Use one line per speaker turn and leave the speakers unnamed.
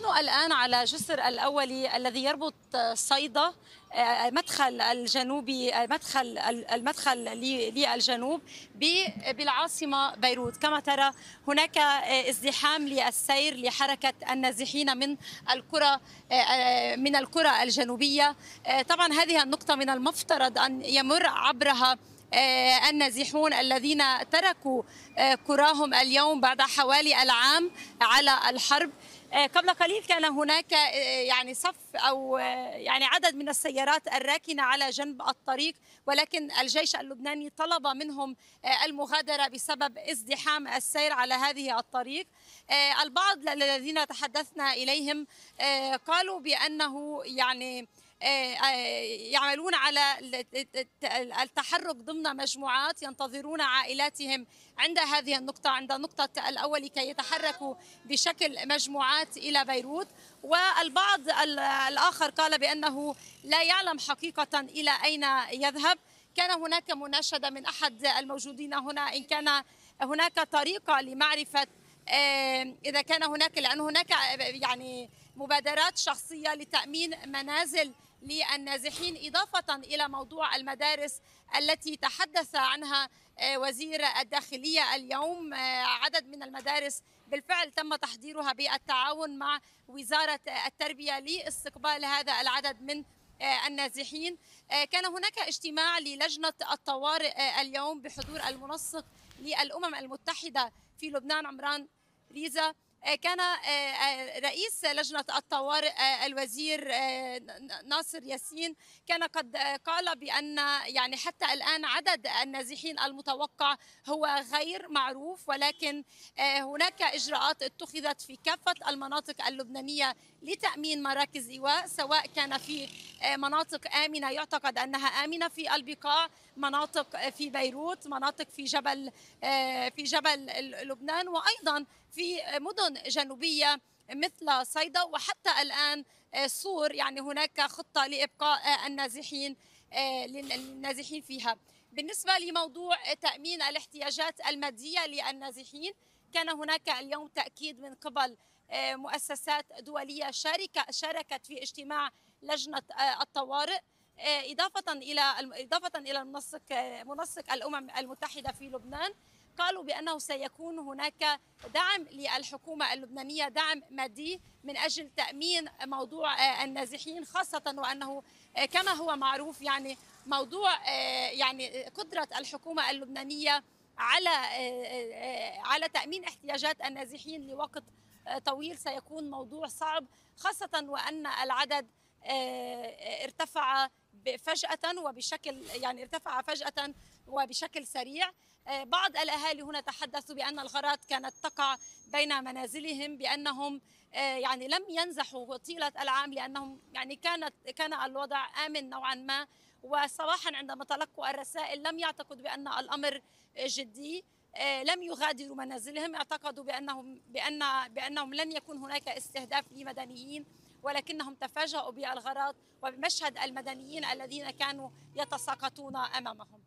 نحن الآن على جسر الأولي الذي يربط صيدا مدخل الجنوبي مدخل المدخل للجنوب بالعاصمة بيروت. كما ترى هناك ازدحام للسير لحركة النازحين من القرى من القرى الجنوبية. طبعا هذه النقطة من المفترض أن يمر عبرها النازحون الذين تركوا قراهم اليوم بعد حوالي العام على الحرب. قبل قليل كان هناك يعني صف أو يعني عدد من السيارات الراكنة على جنب الطريق ولكن الجيش اللبناني طلب منهم المغادرة بسبب ازدحام السير على هذه الطريق. البعض الذين تحدثنا إليهم قالوا بأنه يعني يعملون على التحرك ضمن مجموعات ينتظرون عائلاتهم عند هذه النقطة عند نقطة الأول كي يتحركوا بشكل مجموعات إلى بيروت. والبعض الآخر قال بأنه لا يعلم حقيقة إلى أين يذهب. كان هناك مناشدة من أحد الموجودين هنا. إن كان هناك طريقة لمعرفة إذا كان هناك لأن هناك يعني مبادرات شخصية لتأمين منازل للنازحين إضافة إلى موضوع المدارس التي تحدث عنها وزير الداخلية اليوم عدد من المدارس بالفعل تم تحضيرها بالتعاون مع وزارة التربية لاستقبال هذا العدد من النازحين. كان هناك اجتماع للجنة الطوارئ اليوم بحضور المنسق للأمم المتحدة في لبنان عمران ريزا. كان رئيس لجنة الطوارئ الوزير ناصر ياسين كان قد قال بأن يعني حتى الآن عدد النازحين المتوقع هو غير معروف ولكن هناك إجراءات اتخذت في كافة المناطق اللبنانية لتأمين مراكز إيواء سواء كان في مناطق آمنة يعتقد أنها آمنة في البقاع مناطق في بيروت مناطق في جبل في جبل لبنان وأيضا في مدن جنوبية مثل صيدا وحتى الآن صور يعني هناك خطة لإبقاء النازحين للنازحين فيها. بالنسبة لموضوع تأمين الاحتياجات المادية للنازحين كان هناك اليوم تأكيد من قبل مؤسسات دولية شاركة شاركت في اجتماع لجنة الطوارئ إضافة إلى إضافة إلى المنسق منسق الأمم المتحدة في لبنان. قالوا بأنه سيكون هناك دعم للحكومة اللبنانية دعم مادي من أجل تأمين موضوع النازحين خاصة وأنه كما هو معروف يعني موضوع يعني قدرة الحكومة اللبنانية على على تأمين احتياجات النازحين لوقت طويل سيكون موضوع صعب خاصة وأن العدد ارتفع فجأة وبشكل يعني ارتفع فجأة وبشكل سريع بعض الأهالي هنا تحدثوا بأن الغارات كانت تقع بين منازلهم بأنهم يعني لم ينزحوا طيلة العام لأنهم يعني كانت كان الوضع آمن نوعا ما. وصباحا عندما تلقوا الرسائل لم يعتقدوا بأن الأمر جدي لم يغادروا منازلهم اعتقدوا بأنهم بأن بأنهم لن يكون هناك استهداف لمدنيين ولكنهم تفاجؤوا بالغارات وبمشهد المدنيين الذين كانوا يتساقطون أمامهم.